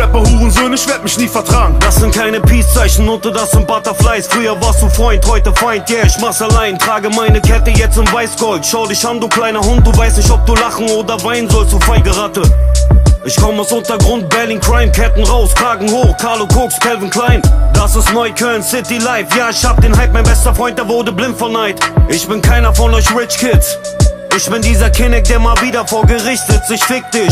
Rapper, Hurensöhne, ich werd mich nie vertragen. Das sind keine Peace-Zeichen, unter das sind Butterflies. Früher warst du Freund, heute Feind, yeah, ich mach's allein. Trage meine Kette jetzt in Weißgold. Schau dich an, du kleiner Hund, du weißt nicht, ob du lachen oder weinen sollst, du feige Ratte. Ich komm aus Untergrund, Berlin Crime, Ketten raus, Kragen hoch, Carlo Koks, Calvin Klein. Das ist Neukölln, City Life, ja, ich hab den Hype, mein bester Freund, der wurde blind von Neid. Ich bin keiner von euch Rich Kids. Ich bin dieser Kinnick, der mal wieder vor Gericht sitzt, ich fick dich.